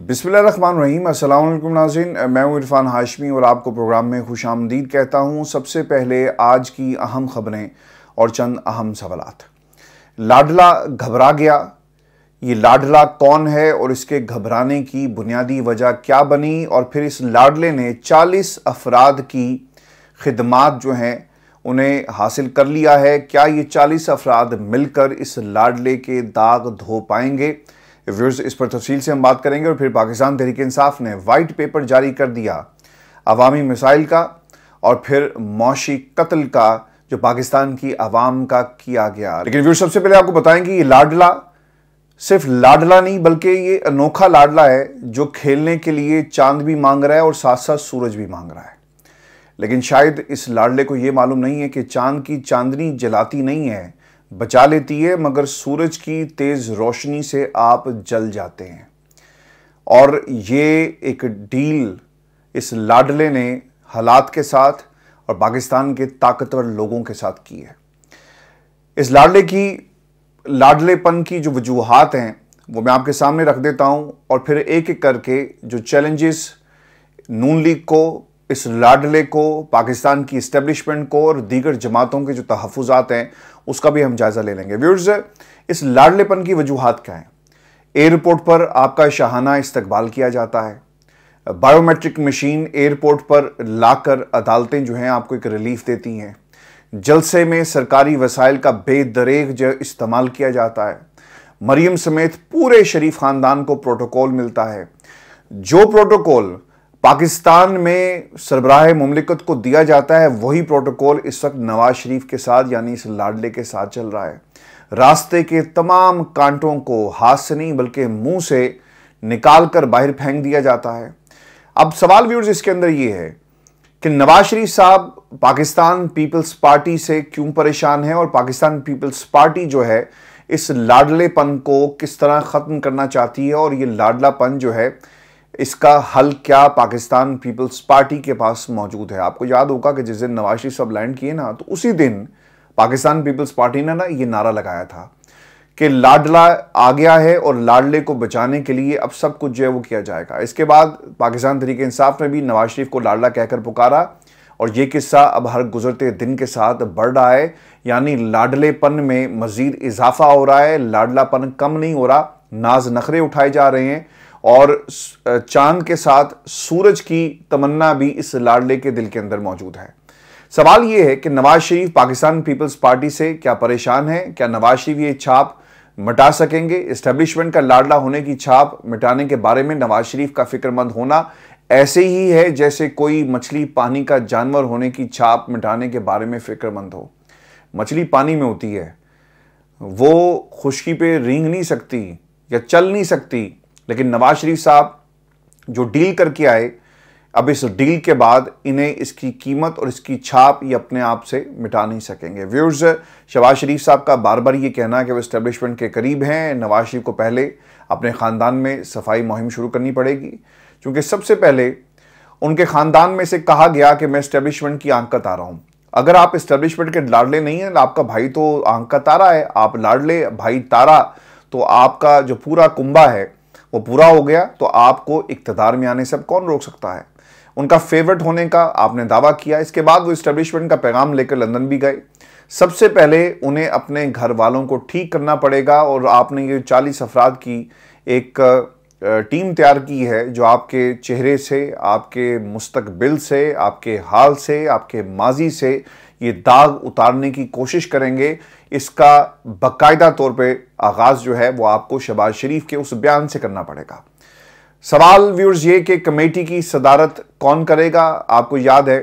अस्सलाम वालेकुम नाज़रीन। मैं हूँ इरफान हाशमी और आपको प्रोग्राम में खुश आमदीद कहता हूँ। सबसे पहले आज की अहम खबरें और चंद अहम सवालात। लाडला घबरा गया। ये लाडला कौन है और इसके घबराने की बुनियादी वजह क्या बनी? और फिर इस लाडले ने 40 अफराद की खिदमात जो हैं, उन्हें हासिल कर लिया है। क्या ये 40 अफराद मिलकर इस लाडले के दाग धो पाएँगे? व्यूर्स इस पर तफसील से हम बात करेंगे और फिर पाकिस्तान तहरीक इंसाफ ने वाइट पेपर जारी कर दिया अवामी मिसाइल का और फिर मौशी कत्ल का जो पाकिस्तान की आवाम का किया गया। लेकिन व्यूर्स सबसे पहले आपको बताएँ कि ये लाडला, सिर्फ़ लाडला नहीं, बल्कि ये अनोखा लाडला है जो खेलने के लिए चाँद भी मांग रहा है और साथ साथ सूरज भी मांग रहा है। लेकिन शायद इस लाडले को यह मालूम नहीं है कि चाँद की चांदनी जलाती नहीं है। बचा लेती है, मगर सूरज की तेज रोशनी से आप जल जाते हैं। और ये एक डील इस लाडले ने हालात के साथ और पाकिस्तान के ताकतवर लोगों के साथ की है। इस लाडले की, लाडलेपन की जो वजूहत हैं, वो मैं आपके सामने रख देता हूँ और फिर एक एक करके जो चैलेंजेस नून लीग को इस लाडले को, पाकिस्तान की इस्टेब्लिशमेंट को और दीगर जमातों के जो तहफ़ात हैं, उसका भी हम जायज़ा ले लेंगे। व्यूर्स इस लाडलेपन की वजूहत क्या हैं? एयरपोर्ट पर आपका शाहाना इस्तकबाल किया जाता है। बायोमेट्रिक मशीन एयरपोर्ट पर लाकर अदालतें जो हैं, आपको एक रिलीफ देती हैं। जलसे में सरकारी वसाइल का बेदरेग जो इस्तेमाल किया जाता है। मरियम समेत पूरे शरीफ ख़ानदान को प्रोटोकॉल मिलता है। जो प्रोटोकॉल पाकिस्तान में सरबराह ममलिकत को दिया जाता है, वही प्रोटोकॉल इस वक्त नवाज़ शरीफ के साथ, यानी इस लाडले के साथ चल रहा है। रास्ते के तमाम कांटों को हाथ से नहीं, बल्कि मुँह से निकाल कर बाहर फेंक दिया जाता है। अब सवाल व्यूर्स इसके अंदर ये है कि नवाज़ शरीफ साहब पाकिस्तान पीपल्स पार्टी से क्यों परेशान है, और पाकिस्तान पीपल्स पार्टी जो है, इस लाडलेपन को किस तरह ख़त्म करना चाहती है, और ये लाडलापन जो है इसका हल क्या पाकिस्तान पीपल्स पार्टी के पास मौजूद है? आपको याद होगा कि जिस दिन नवाज़ शरीफ लैंड किए ना तो उसी दिन पाकिस्तान पीपल्स पार्टी ने ना ये नारा लगाया था कि लाडला आ गया है और लाडले को बचाने के लिए अब सब कुछ जो है वो किया जाएगा। इसके बाद पाकिस्तान तरीके इंसाफ ने भी नवाज़ शरीफ को लाडला कहकर पुकारा और ये किस्सा अब हर गुजरते दिन के साथ बढ़ रहा है। यानी लाडलेपन में मजीद इजाफा हो रहा है, लाडलापन कम नहीं हो रहा, नाज नखरे उठाए जा रहे हैं। और चाँद के साथ सूरज की तमन्ना भी इस लाडले के दिल के अंदर मौजूद है। सवाल यह है कि नवाज़ शरीफ पाकिस्तान पीपल्स पार्टी से क्या परेशान है? क्या नवाज़ शरीफ ये छाप मिटा सकेंगे? इस्टेब्लिशमेंट का लाडला होने की छाप मिटाने के बारे में नवाज़ शरीफ का फिक्रमंद होना ऐसे ही है जैसे कोई मछली पानी का जानवर होने की छाप मिटाने के बारे में फिक्रमंद हो। मछली पानी में होती है। वो खुशकी पे रेंग नहीं सकती या चल नहीं सकती। लेकिन नवाज़ शरीफ साहब जो डील करके आए, अब इस डील के बाद इन्हें इसकी कीमत और इसकी छाप ये अपने आप से मिटा नहीं सकेंगे। व्यूर्स शबाज शरीफ साहब का बार बार ये कहना है कि वो इस्टेब्लिशमेंट के करीब हैं, नवाज़ शरीफ को पहले अपने ख़ानदान में सफ़ाई मुहिम शुरू करनी पड़ेगी। क्योंकि सबसे पहले उनके ख़ानदान में से कहा गया कि मैं इस्टेब्लिशमेंट की आंक का तारा हूँ। अगर आप इस्टेब्लिशमेंट के लाडले नहीं हैं, आपका भाई तो आंक का तारा है, आप लाडले, भाई तारा तो आपका जो पूरा कुंबा है वो पूरा हो गया तो आपको इकतदार में आने से अब कौन रोक सकता है? उनका फेवरेट होने का आपने दावा किया, इसके बाद वो इस्टेब्लिशमेंट का पैगाम लेकर लंदन भी गए। सबसे पहले उन्हें अपने घर वालों को ठीक करना पड़ेगा और आपने ये चालीस अफराद की एक टीम तैयार की है जो आपके चेहरे से, आपके मुस्तकबिल से, आपके हाल से, आपके माजी से ये दाग उतारने की कोशिश करेंगे। इसका बाकायदा तौर पे आगाज़ जो है वो आपको शबाज शरीफ के उस बयान से करना पड़ेगा। सवाल व्यूर्स ये कि कमेटी की सदारत कौन करेगा? आपको याद है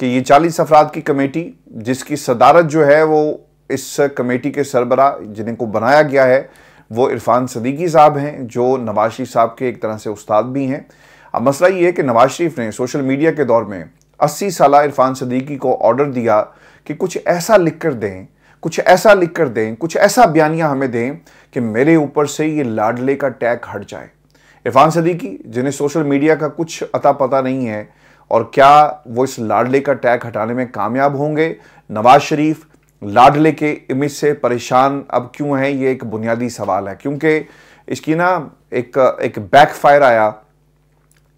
कि ये चालीस अफराद की कमेटी, जिसकी सदारत जो है वो इस कमेटी के सरबरा, जिन्हें को बनाया गया है, वो इरफान सदीकी साहब हैं, जो नवाज़ शरीफ साहब के एक तरह से उस्ताद भी हैं। अब मसला ये है कि नवाज़ शरीफ ने सोशल मीडिया के दौर में अस्सी साल इरफान सदीकी को ऑर्डर दिया कि कुछ ऐसा लिख कर दें कुछ ऐसा लिख कर दें, कुछ ऐसा बयानिया हमें दें कि मेरे ऊपर से ये लाडले का टैग हट जाए। इरफान सदीकी, जिन्हें सोशल मीडिया का कुछ अता पता नहीं है, और क्या वो इस लाडले का टैग हटाने में कामयाब होंगे? नवाज़ शरीफ, लाडले के इमेज से परेशान अब क्यों है? ये एक बुनियादी सवाल है, क्योंकि इसकी ना एक एक बैकफायर आया।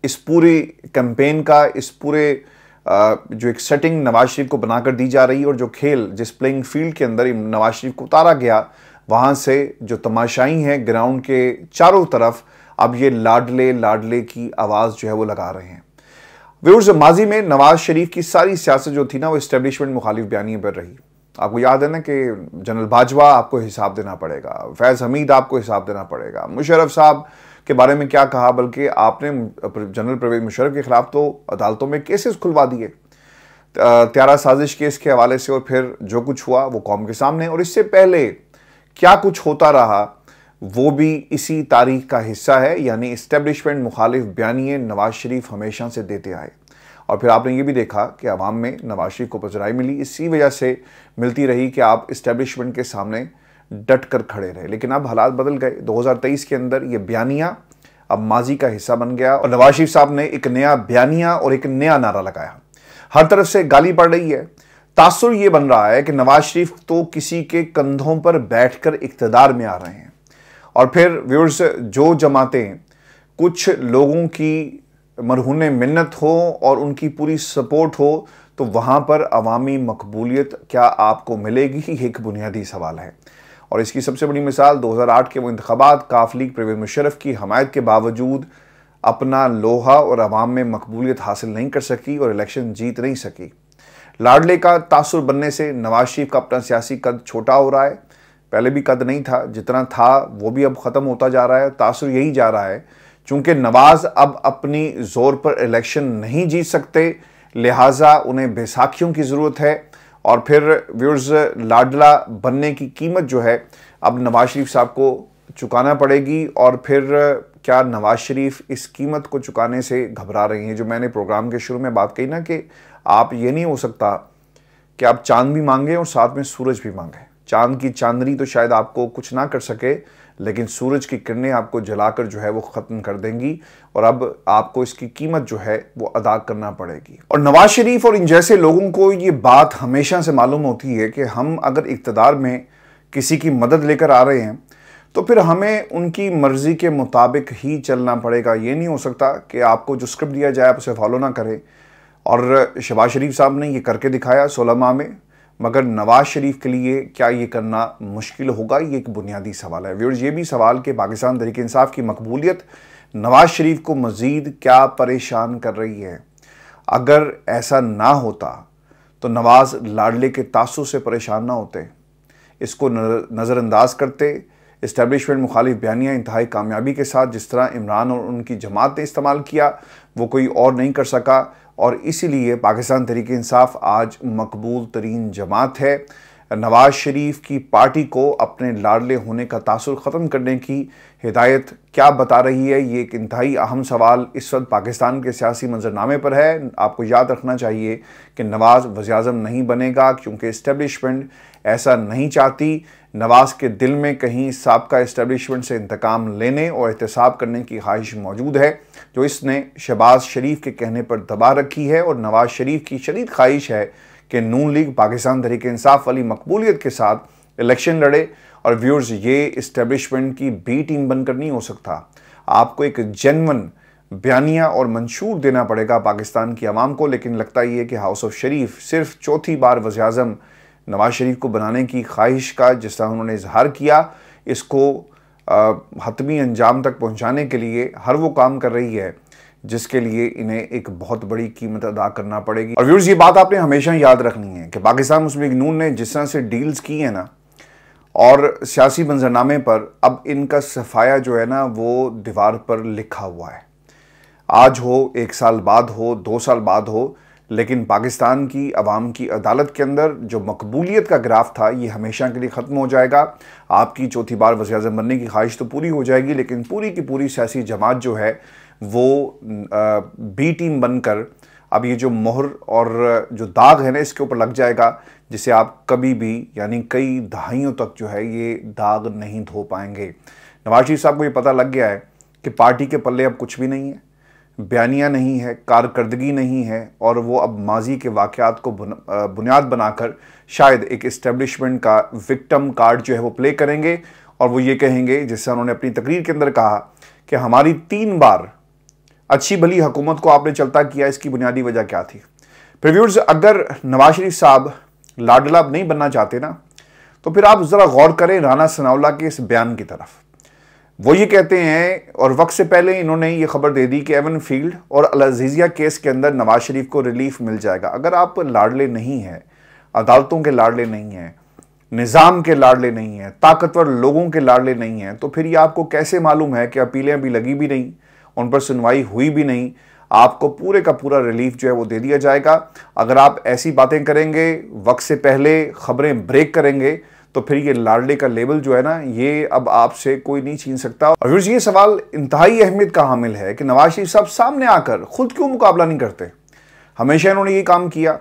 इस पूरी कैंपेन का, इस पूरे जो एक सेटिंग नवाज़ शरीफ को बनाकर दी जा रही और जो खेल जिस प्लेइंग फ़ील्ड के अंदर नवाज़ शरीफ को उतारा गया, वहाँ से जो तमाशाई हैं ग्राउंड के चारों तरफ़, अब ये लाडले लाडले की आवाज़ जो है वो लगा रहे हैं। व्यूर्स माजी में नवाज़ शरीफ की सारी सियासत जो थी ना, वो इस्टेब्लिशमेंट मुखालिफ बयानी पर रही। आपको याद है ना कि जनरल बाजवा आपको हिसाब देना पड़ेगा, फैज़ हमीद आपको हिसाब देना पड़ेगा मुशरफ साहब के बारे में क्या कहा, बल्कि आपने जनरल परवेज मुशरफ के खिलाफ तो अदालतों में केसेस खुलवा दिए। त्यारा साजिश केस के हवाले से और फिर जो कुछ हुआ, वो कौम के सामने। और इससे पहले क्या कुछ होता रहा, वो भी इसी तारीख का हिस्सा है, यानी इस्टेब्लिशमेंट मुखालिफ बयानिए नवाज़ शरीफ हमेशा से देते आए। और फिर आपने ये भी देखा कि आवाम में नवाज़ शरीफ को पजराई मिली। इसी वजह से मिलती रही कि आप इस्टेब्लिशमेंट के सामने डट कर खड़े रहे। लेकिन अब हालात बदल गए। 2023 के अंदर ये बयानिया अब माजी का हिस्सा बन गया और नवाज़ शरीफ साहब ने एक नया बयानिया और एक नया नारा लगाया। हर तरफ़ से गाली पड़ रही है। तासुर ये बन रहा है कि नवाज़ शरीफ तो किसी के कंधों पर बैठकर इकतदार में आ रहे हैं। और फिर व्यूर्स जो जमातें कुछ लोगों की मरहून मिन्नत हो और उनकी पूरी सपोर्ट हो तो वहाँ पर अवामी मकबूलियत क्या आपको मिलेगी? एक बुनियादी सवाल है। और इसकी सबसे बड़ी मिसाल 2008 के वो इंतबात काफ लीग परवेज मुशरफ की हमायत के बावजूद अपना लोहा और अवाम में मकबूलियत हासिल नहीं कर सकी और इलेक्शन जीत नहीं सकी। लाडले का तासुर बनने से नवाज़ शरीफ का अपना सियासी कद छोटा हो रहा है। पहले भी कद नहीं था, जितना था, वो भी अब ख़त्म होता जा रहा है, तासुर यही जा रहा है। चूँकि नवाज़ अब अपनी ज़ोर पर इलेक्शन नहीं जीत सकते, लिहाजा उन्हें बैसाखियों की ज़रूरत है। और फिर व्यूर्स लाडला बनने की कीमत जो है, अब नवाज़ शरीफ साहब को चुकाना पड़ेगी और फिर क्या नवाज़ शरीफ इस कीमत को चुकाने से घबरा रही हैं? जो मैंने प्रोग्राम के शुरू में बात कही ना कि आप ये नहीं हो सकता कि आप चाँद भी मांगें और साथ में सूरज भी मांगें। चाँद की चांदनी तो शायद आपको कुछ ना कर सके लेकिन सूरज की किरणें आपको जलाकर जो है वो ख़त्म कर देंगी और अब आपको इसकी कीमत जो है वो अदा करना पड़ेगी। और नवाज़ शरीफ और इन जैसे लोगों को ये बात हमेशा से मालूम होती है कि हम अगर इकतदार में किसी की मदद लेकर आ रहे हैं तो फिर हमें उनकी मर्ज़ी के मुताबिक ही चलना पड़ेगा। ये नहीं हो सकता कि आपको जो स्क्रिप्ट दिया जाए आप उसे फॉलो ना करें। और शबाज शरीफ साहब ने ये करके दिखाया सोलह माह में। मगर नवाज़ शरीफ के लिए क्या ये करना मुश्किल होगा? ये एक बुनियादी सवाल है। व्यूर्स ये भी सवाल कि पाकिस्तान तरीके इंसाफ की मकबूलियत नवाज़ शरीफ को मज़ीद क्या परेशान कर रही है? अगर ऐसा ना होता तो नवाज़ लाडले के तासु से परेशान ना होते, इसको नज़रअंदाज करते इस्टेब्लिशमेंट मुखालिफ बयानियाँ इंतहाई कामयाबी के साथ जिस तरह इमरान और उनकी जमात ने इस्तेमाल किया, वो कोई और नहीं कर सका। और इसीलिए पाकिस्तान तरीके इंसाफ आज मकबूल तरीन जमात है। नवाज़ शरीफ की पार्टी को अपने लाडले होने का तासर ख़त्म करने की हिदायत क्या बता रही है, ये एक इंतहाई अहम सवाल इस वक्त पाकिस्तान के सियासी मंजरनामे पर है। आपको याद रखना चाहिए कि नवाज़ वज़ी नहीं बनेगा, क्योंकि इस्टेब्लिशमेंट ऐसा नहीं चाहती। नवाज़ के दिल में कहीं सबका इस्टेब्लिशमेंट से इंतकाम लेने और एहतसाब करने की ख्वाहिश मौजूद है, जो इसने शहबाज शरीफ के कहने पर दबा रखी है और नवाज़ शरीफ की शदीद ख्वाहिश है कि नून लीग पाकिस्तान तरीके इंसाफ वाली मकबूलियत के साथ इलेक्शन लड़े और व्यूर्स ये इस्टेब्लिशमेंट की बी टीम बनकर नहीं हो सकता। आपको एक जेनवन बयानिया और मंशूर देना पड़ेगा पाकिस्तान की आवाम को, लेकिन लगता ही है कि हाउस ऑफ़ शरीफ सिर्फ़ चौथी बार वजी नवाज़ शरीफ को बनाने की ख्वाहिश का जिस तरह उन्होंने इजहार किया, इसको हतमी अंजाम तक पहुँचाने के लिए हर वो काम कर रही है, जिसके लिए इन्हें एक बहुत बड़ी कीमत अदा करना पड़ेगी। और व्यूर्स ये बात आपने हमेशा याद रखनी है कि पाकिस्तान मुस्लिम लीग नून ने जिस तरह से डील्स की है ना, और सियासी मंजरनामे पर अब इनका सफाया जो है ना, वो दीवार पर लिखा हुआ है। आज हो, एक साल बाद हो, दो साल बाद हो लेकिन पाकिस्तान की आवाम की अदालत के अंदर जो मकबूलियत का ग्राफ था, ये हमेशा के लिए ख़त्म हो जाएगा। आपकी चौथी बार वजी अजम बनने की ख्वाहिश तो पूरी हो जाएगी, लेकिन पूरी की पूरी सियासी जमात जो है, वो बी टीम बनकर अब ये जो मोहर और जो दाग है ना, इसके ऊपर लग जाएगा, जिसे आप कभी भी, यानी कई दहाइयों तक जो है, ये दाग नहीं धो पाएँगे। नवाज़ शरीफ साहब को ये पता लग गया है कि पार्टी के पल्ले अब कुछ भी नहीं है। बयानिया नहीं है, कारकर्दगी नहीं है, और वो अब माजी के वाक़ात को बुनियाद बनाकर शायद एक इस्टेब्लिशमेंट का विक्टम कार्ड जो है वो प्ले करेंगे। और वो ये कहेंगे, जिससे उन्होंने अपनी तकरीर के अंदर कहा कि हमारी तीन बार अच्छी भली हुकूमत को आपने चलता किया, इसकी बुनियादी वजह क्या थी? प्रिव्यूर्स अगर नवाज़ शरीफ साहब लाडला नहीं बनना चाहते ना तो फिर आप ज़रा गौर करें राना सनाउल्ला के इस बयान की तरफ़। वो ये कहते हैं, और वक्त से पहले इन्होंने ये खबर दे दी कि एवन फ़ील्ड और अलजीजिया केस के अंदर नवाज़ शरीफ को रिलीफ मिल जाएगा। अगर आप लाडले नहीं हैं, अदालतों के लाडले नहीं हैं, निज़ाम के लाडले नहीं हैं, ताकतवर लोगों के लाडले नहीं हैं तो फिर ये आपको कैसे मालूम है कि अपीलें अभी लगी भी नहीं, उन पर सुनवाई हुई भी नहीं, आपको पूरे का पूरा रिलीफ जो है वो दे दिया जाएगा। अगर आप ऐसी बातें करेंगे, वक्त से पहले खबरें ब्रेक करेंगे तो फिर ये लाडले का लेबल जो है ना, ये अब आपसे कोई नहीं छीन सकता। और ये सवाल इंतहाई अहमियत का हामिल है कि नवाज़ शरीफ साहब सामने आकर खुद क्यों मुकाबला नहीं करते? हमेशा इन्होंने ये काम किया,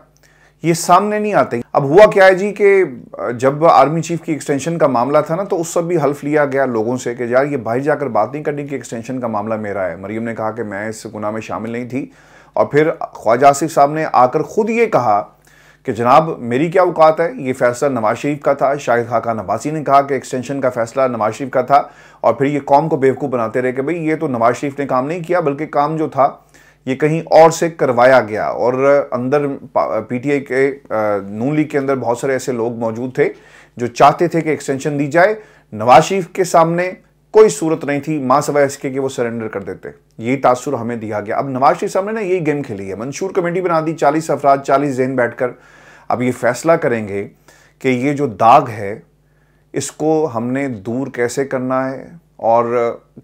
ये सामने नहीं आते। अब हुआ क्या है जी कि जब आर्मी चीफ की एक्सटेंशन का मामला था ना तो उस सब भी हल्फ लिया गया लोगों से कि यार, ये बाहर जाकर बात नहीं करनी कि एक्सटेंशन का मामला मेरा है। मरियम ने कहा कि मैं इस गुना में शामिल नहीं थी। और फिर ख्वाजा आसिफ साहब ने आकर खुद ये कहा कि जनाब, मेरी क्या औकात है? ये फैसला नवाज़ शरीफ का था, शाहिद खाकान अब्बासी ने कहा कि एक्सटेंशन का फैसला नवाज़ शरीफ का था और फिर ये कौम को बेवकूफ़ बनाते रहे कि भाई, ये तो नवाज़ शरीफ ने काम नहीं किया, बल्कि काम जो था, ये कहीं और से करवाया गया। और अंदर पीटीआई के नून लीग के अंदर बहुत सारे ऐसे लोग मौजूद थे जो चाहते थे कि एक्सटेंशन दी जाए। नवाज़ शरीफ के सामने कोई सूरत नहीं थी, माँ सवा इसके कि वो सरेंडर कर देते। यही तासुर हमें दिया गया। अब नवाज़ शरीफ सामने ना यही गेम खेली है। मंशूर कमेटी बना दी, चालीस अफराज चालीस जैन बैठकर। अब ये फैसला करेंगे कि ये जो दाग है, इसको हमने दूर कैसे करना है और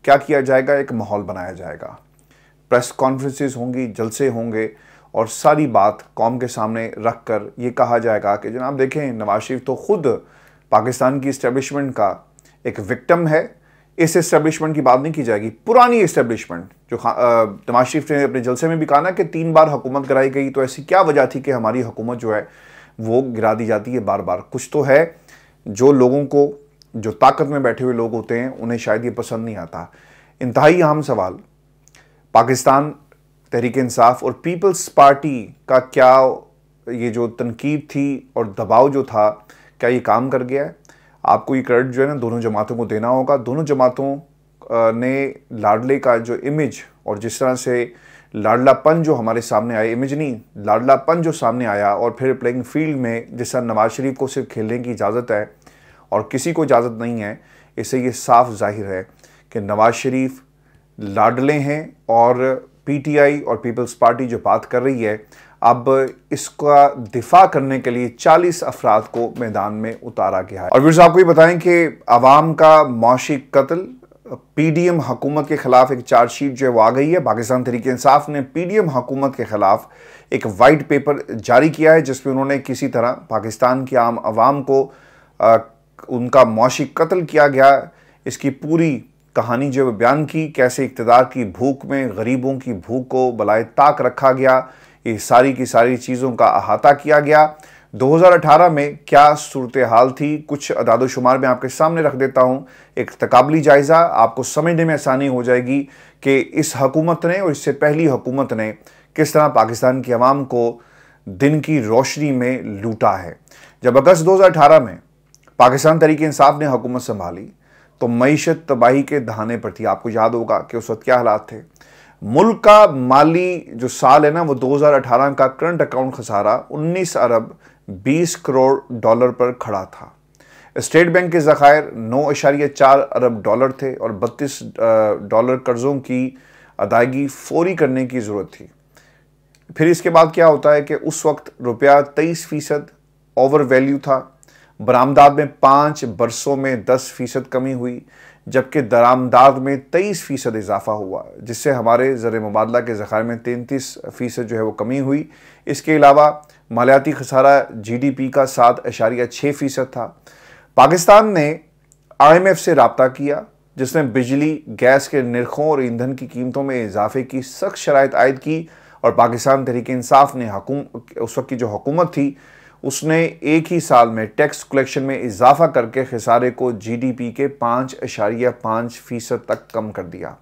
क्या किया जाएगा, एक माहौल बनाया जाएगा। प्रेस कॉन्फ्रेंसेस होंगी, जलसे होंगे और सारी बात कौम के सामने रख कर ये कहा जाएगा कि जनाब देखें, नवाज़ शरीफ तो खुद पाकिस्तान की इस्टेब्लिशमेंट का एक विक्टम है। इस इस्टेब्लिशमेंट की बात नहीं की जाएगी, पुरानी इस्टेब्लिशमेंट जो नवाज़ शरीफ ने अपने जलसे में भी कहा ना कि तीन बार हुकूमत कराई गई तो ऐसी क्या वजह थी कि हमारी हुकूमत जो है वो गिरा दी जाती है बार बार कुछ तो है जो लोगों को, जो ताकत में बैठे हुए लोग होते हैं, उन्हें शायद ये पसंद नहीं आता। इंतहाई अहम सवाल। पाकिस्तान तहरीक इंसाफ और पीपल्स पार्टी का क्या ये जो तनकीद थी और दबाव जो था, क्या ये काम कर गया है? आपको ये क्रेडिट जो है ना, दोनों जमातों को देना होगा। दोनों जमातों ने लाडले का जो इमेज और जिस तरह से लाडलापन जो हमारे सामने आया इमेज नहीं लाडलापन जो सामने आया और फिर प्लेइंग फ़ील्ड में जिस तरह नवाज़ शरीफ को सिर्फ़ खेलने की इजाज़त है और किसी को इजाज़त नहीं है, इससे ये साफ़ ज़ाहिर है कि नवाज़ शरीफ लाडले हैं और पीटीआई और पीपल्स पार्टी जो बात कर रही है, अब इसका दिफा करने के लिए 40 अफराद को मैदान में उतारा गया है। और फिर आपको ये बताएँ कि आवाम का मौशी कत्ल पीडीएम हुकूमत के खिलाफ एक चार्जशीट जो है वो आ गई है। पाकिस्तान तरीके इंसाफ ने पीडीएम हकूमत के खिलाफ एक वाइट पेपर जारी किया है जिसमें उन्होंने किसी तरह पाकिस्तान की आम आवाम को आ, उनका मौशी कत्ल किया गया। इसकी पूरी कहानी जो है बयान की कैसे इकतदार की भूख में गरीबों की भूख को बलाए ताक रखा गया ये सारी की सारी चीज़ों का अहाता किया गया। 2018 में क्या सूरत हाल थी? कुछ अदादोशुमार में आपके सामने रख देता हूँ। एक तकाबली जायज़ा, आपको समझने में आसानी हो जाएगी कि इस हकूमत ने और इससे पहली हुकूमत ने किस तरह पाकिस्तान की आवाम को दिन की रोशनी में लूटा है। जब अगस्त 2018 में पाकिस्तान तरीके इंसाफ ने हुकूमत संभाली तो मीशत तबाही के दहाने पर थी। आपको याद होगा कि उस वक्त क्या हालात थे? मुल्क का माली जो साल है ना, वो 2018 का करंट अकाउंट खसारा 19 अरब 20 करोड़ डॉलर पर खड़ा था। स्टेट बैंक के ज़खायर नौ अशारिया चार अरब डॉलर थे और 32 डॉलर कर्ज़ों की अदायगी फौरी करने की ज़रूरत थी। फिर इसके बाद क्या होता है कि उस वक्त रुपया तेईस फ़ीसद ओवर वैल्यू था। बरामदाद में पाँच, बरसों में दस फ़ीसद कमी हुई। जबकि दरामदाद में तेईस फ़ीसद इजाफा हुआ, जिससे हमारे ज़र मुबादला के ज़खार में तैंतीस फ़ीसद जो है वो कमी हुई। इसके अलावा मालियाती खसारा जी डी पी का सात अशारिया छः फ़ीसद था। पाकिस्तान ने आई एम एफ़ से रबता किया, जिसने बिजली, गैस के नरखों और ईंधन की कीमतों में इजाफे की सख्त शराइ आयद की और पाकिस्तान तहरीक इंसाफ ने हकूम, उस वक्त की जो हुकूमत थी उसने एक ही साल में टैक्स कलेक्शन में इजाफा करके खसारे को जीडीपी के पाँच अशारिया पाँच फ़ीसद तक कम कर दिया।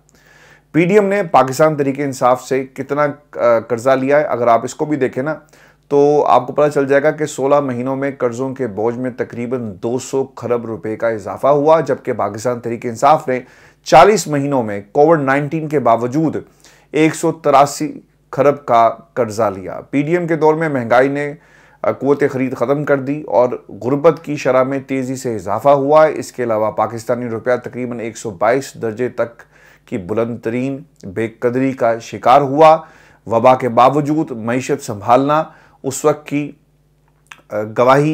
पीडीएम ने पाकिस्तान तरीके इंसाफ से कितना कर्जा लिया है, अगर आप इसको भी देखें ना तो आपको पता चल जाएगा कि 16 महीनों में कर्जों के बोझ में तकरीबन 200 खरब रुपए का इजाफा हुआ, जबकि पाकिस्तान तरीके इंसाफ ने 40 महीनों में कोविड 19 के बावजूद एक सौ तिरासी खरब का कर्जा लिया। पीडीएम के दौर में महँगाई ने कुत ख़रीद ख़त्म कर दी और गुर्बत की शरह में तेज़ी से इजाफा हुआ। है इसके अलावा पाकिस्तानी रुपया तकरीबन 122 दर्जे तक की बुलंद तरीन, बेकदरी का शिकार हुआ। वबा के बावजूद मीशत संभालना, उस वक्त की गवाही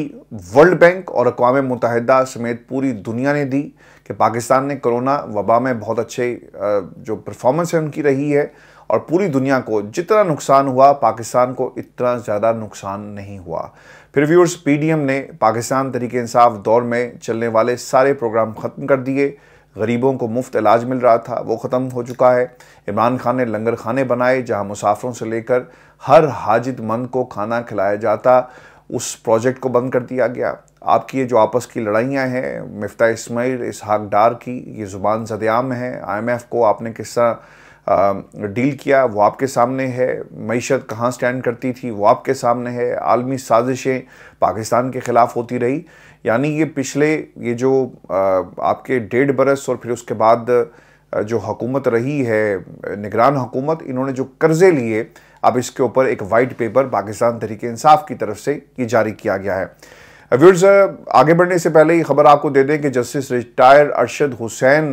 वर्ल्ड बैंक और अकवा मुतहदा समेत पूरी दुनिया ने दी कि पाकिस्तान ने कोरोना, वबा में बहुत अच्छे जो परफॉर्मेंस है उनकी रही है। और पूरी दुनिया को जितना नुकसान हुआ, पाकिस्तान को इतना ज़्यादा नुकसान नहीं हुआ। फिर व्यूअर्स पीडीएम ने पाकिस्तान तरीके इंसाफ दौर में चलने वाले सारे प्रोग्राम ख़त्म कर दिए। गरीबों को मुफ़्त इलाज मिल रहा था, वो ख़त्म हो चुका है। इमरान खान ने लंगर खाने बनाए, जहाँ मुसाफरों से लेकर हर हाजितमंद को खाना खिलाया जाता, उस प्रोजेक्ट को बंद कर दिया गया। आपकी ये जो आपस की लड़ाइयाँ हैं, मफ्ता इसमाइल, इसहाक डार की, ये ज़ुबान जदयाम है। आईएमएफ को आपने किस तरह डील किया, वो आपके सामने है, मीशत कहाँ स्टैंड करती थी, वो आपके सामने है, आलमी साजिशें पाकिस्तान के ख़िलाफ़ होती रही। यानी ये पिछले, ये जो आपके डेढ़ बरस और फिर उसके बाद जो हुकूमत रही है, निगरान हुकूमत, इन्होंने जो कर्ज़े लिए, अब इसके ऊपर एक वाइट पेपर पाकिस्तान तरीके इंसाफ की तरफ़ से ये जारी किया गया है। व्यूर्स आगे बढ़ने से पहले ये खबर आपको दे दें कि जस्टिस रिटायर अरशद हुसैन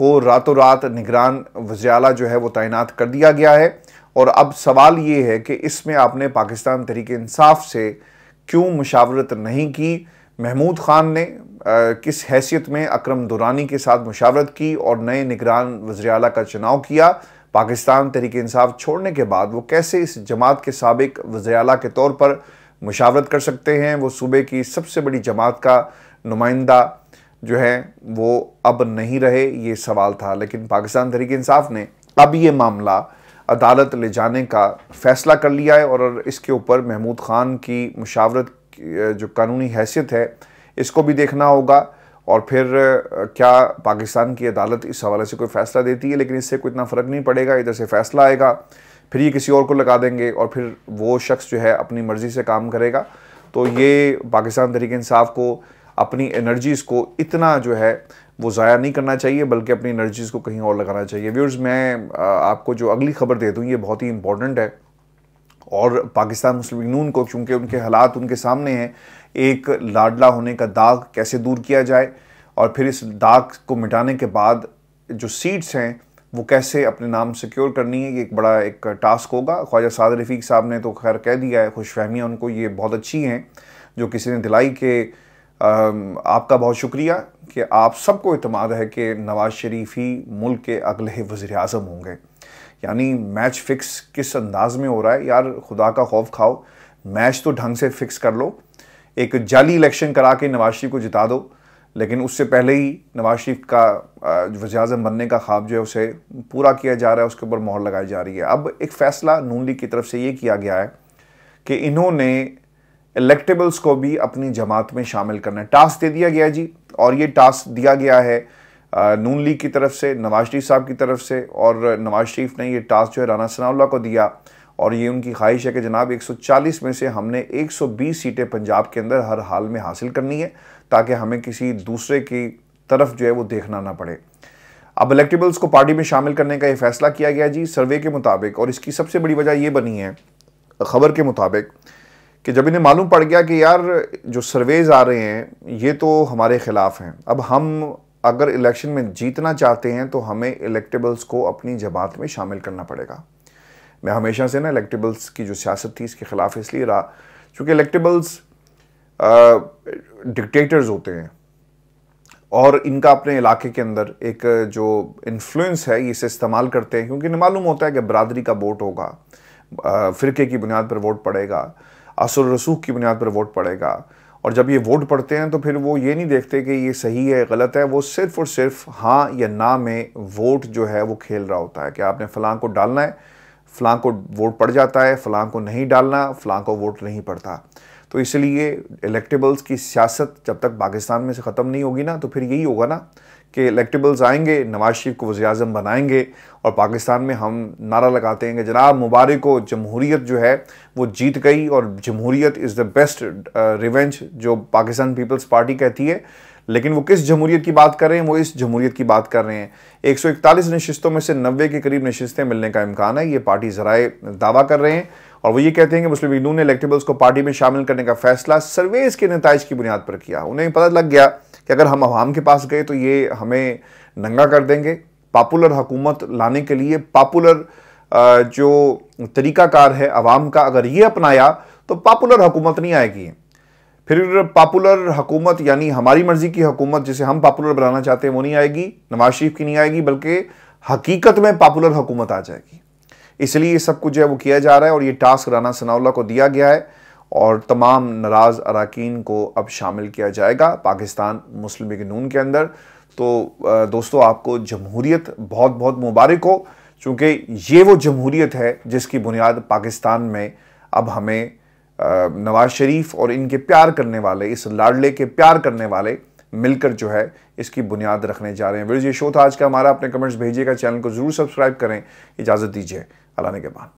को रातों रात निगरान वजियाला जो है वो तैनात कर दिया गया है। और अब सवाल ये है कि इसमें आपने पाकिस्तान तरीके इंसाफ से क्यों मुशावरत नहीं की? महमूद खान ने आ, किस हैसियत में अक्रम दुरानी के साथ मुशावरत की और नए निगरान वजर का चुनाव किया? पाकिस्तान तरीके इंसाफ छोड़ने के बाद वो कैसे इस जमात के सबक वजर के तौर पर मुशावरत कर सकते हैं? वो सूबे की सबसे बड़ी जमात का नुमाइंदा जो है, वो अब नहीं रहे, ये सवाल था। लेकिन पाकिस्तान तहरीक इंसाफ ने अब ये मामला अदालत ले जाने का फैसला कर लिया है और इसके ऊपर महमूद खान की मुशावरत जो कानूनी हैसियत है, इसको भी देखना होगा। और फिर क्या पाकिस्तान की अदालत इस हवाले से कोई फ़ैसला देती है? लेकिन इससे कोई इतना फ़र्क नहीं पड़ेगा, इधर से फ़ैसला आएगा, फिर ये किसी और को लगा देंगे और फिर वो शख्स जो है अपनी मर्ज़ी से काम करेगा। तो ये पाकिस्तान तरीके इंसाफ को अपनी एनर्जीज़ को इतना जो है वो ज़ाया नहीं करना चाहिए, बल्कि अपनी एनर्जीज़ को कहीं और लगाना चाहिए। व्यूर्स मैं आपको जो अगली खबर दे दूँ, ये बहुत ही इंपॉर्टेंट है। और पाकिस्तान मुस्लिम नून को, क्योंकि उनके हालात उनके सामने हैं, एक लाडला होने का दाग कैसे दूर किया जाए और फिर इस दाग को मिटाने के बाद जो सीट्स हैं, वो कैसे अपने नाम सिक्योर करनी है, ये एक बड़ा एक टास्क होगा। ख्वाजा साद रफ़ीक साहब ने तो खैर कह दिया है खुश फहमियाँ उनको, ये बहुत अच्छी हैं, जो किसी ने दिलाई के आपका बहुत शुक्रिया कि आप सबको अतमाद है कि नवाज़ शरीफ ही मुल्क के अगले वज़ी अजम होंगे। यानी मैच फिक्स किस अंदाज में हो रहा है? यार, खुदा का खौफ खाओ। मैच तो ढंग से फिक्स कर लो। एक जाली इलेक्शन करा के नवाज़ शरीफ को जिता दो। लेकिन उससे पहले ही नवाज़ शरीफ का वजी अजम बनने का ख्वाब जो है, उसे पूरा किया जा रहा है। उसके ऊपर मोहर लगाई जा रही है। अब एक फ़ैसला नून लीग की तरफ़ से ये किया गया है कि इन्होंने इलेक्टेबल्स को भी अपनी जमात में शामिल करना टास्क दे दिया गया जी, और ये टास्क दिया गया है नून लीग की तरफ़ से, नवाज़ शरीफ साहब की तरफ़ से, और नवाज़ शरीफ ने ये टास्क जो है राना सनाउल्ला को दिया, और ये उनकी ख्वाहिश है कि जनाब 140 में से हमने 120 सीटें पंजाब के अंदर हर हाल में हासिल करनी है, ताकि हमें किसी दूसरे की तरफ़ जो है वो देखना ना पड़े। अब इलेक्टेबल्स को पार्टी में शामिल करने का ये फैसला किया गया जी, सर्वे के मुताबिक, और इसकी सबसे बड़ी वजह ये बनी है, खबर के मुताबिक कि जब इन्हें मालूम पड़ गया कि यार, जो सर्वेज आ रहे हैं, ये तो हमारे ख़िलाफ़ हैं। अब हम अगर इलेक्शन में जीतना चाहते हैं तो हमें इलेक्टेबल्स को अपनी जमात में शामिल करना पड़ेगा। मैं हमेशा से ना इलेक्टेबल्स की जो सियासत थी, इसके ख़िलाफ़ इसलिए रहा, क्योंकि इलेक्टेबल्स डिक्टेटर्स होते हैं। और इनका अपने इलाके के अंदर एक जो इन्फ्लुएंस है इसे इस्तेमाल करते हैं, क्योंकि इन्हें मालूम होता है कि बरदरी का वोट होगा। फ़िरके की बुनियाद पर वोट पड़ेगा। असर रसूख की बुनियाद पर वोट पड़ेगा। और जब ये वोट पड़ते हैं तो फिर वो ये नहीं देखते कि ये सही है, गलत है। वो सिर्फ़ और सिर्फ़ हाँ या ना में वोट जो है, वो खेल रहा होता है कि आपने फ़लाँ को डालना है, फ़लाँ को वोट पड़ जाता है, फ़लाँ को नहीं डालना, फ़लाँ को वोट नहीं पड़ता। तो इसलिए इलेक्टेबल्स की सियासत जब तक पाकिस्तान में से ख़त्म नहीं होगी ना तो फिर यही होगा ना कि इलेक्टेबल्स आएँगे, नवाज़ शरीफ को वजी अजम बनाएँगे और पाकिस्तान में हम नारा लगाते हैं कि जनाब मुबारक को जमहूरीत जो है वो जीत गई और जमहूरीत इज़ द बेस्ट रिवेंज जो पाकिस्तान पीपल्स पार्टी कहती है। लेकिन वो किस जमहूरियत की बात कर रहे हैं? वो इस जमहूरीत की बात कर रहे हैं। एक सौ इकतालीस नशस्तों में से नब्बे के करीब नशस्तें मिलने का इम्कान है। ये पार्टी ज़राए दावा कर रहे हैं और वो ये कहते हैं कि मुस्लिम लीग ने इलेक्टेबल्स को पार्टी में शामिल करने का फैसला सर्वेज के नतज की बुनियाद पर किया। उन्हें पता लग गया कि अगर हम अवाम के पास गए तो ये हमें नंगा कर देंगे। पॉपुलर हुकूमत लाने के लिए पॉपुलर जो तरीकाकार है अवाम का, अगर ये अपनाया तो पॉपुलर हुकूमत नहीं आएगी। फिर पॉपुलर हुकूमत यानी हमारी मर्ज़ी की हुकूमत जिसे हम पॉपुलर बनाना चाहते हैं, वो नहीं आएगी। नवाज़ शरीफ की नहीं आएगी, बल्कि हकीकत में पॉपुलर हुकूमत आ जाएगी। इसलिए ये सब कुछ जो है वो किया जा रहा है और ये टास्क राना सनाउल्ला को दिया गया है। और तमाम नाराज़ अरकान को अब शामिल किया जाएगा पाकिस्तान मुस्लिम नून के अंदर। तो दोस्तों, आपको जमहूरीत बहुत बहुत मुबारक हो, चूँकि ये वो जमहूरीत है जिसकी बुनियाद पाकिस्तान में अब हमें नवाज़ शरीफ और इनके प्यार करने वाले, इस लाडले के प्यार करने वाले मिलकर जो है इसकी बुनियाद रखने जा रहे हैं। वीडियो ये शो था आज का, हमारा, अपने कमेंट्स भेजिएगा, चैनल को ज़रूर सब्सक्राइब करें। इजाज़त दीजिए, अल्लाह के बाद।